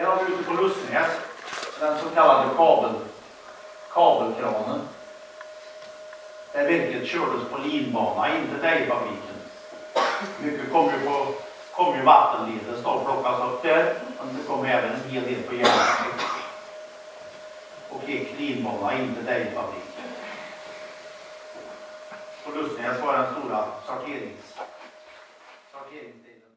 Här har vi ute på Lussnäs den så kallade kabel, kabelkranen. Där virket kördes på linbana in till Dejefabriken. Mycket kom ju, på, kom ju vattenledes då plockas upp där. Men det kom även en hel del på järnväg. Och gick linbana in till Dejefabriken. På Lussnäs var den stora sorterings, sorteringsdelen.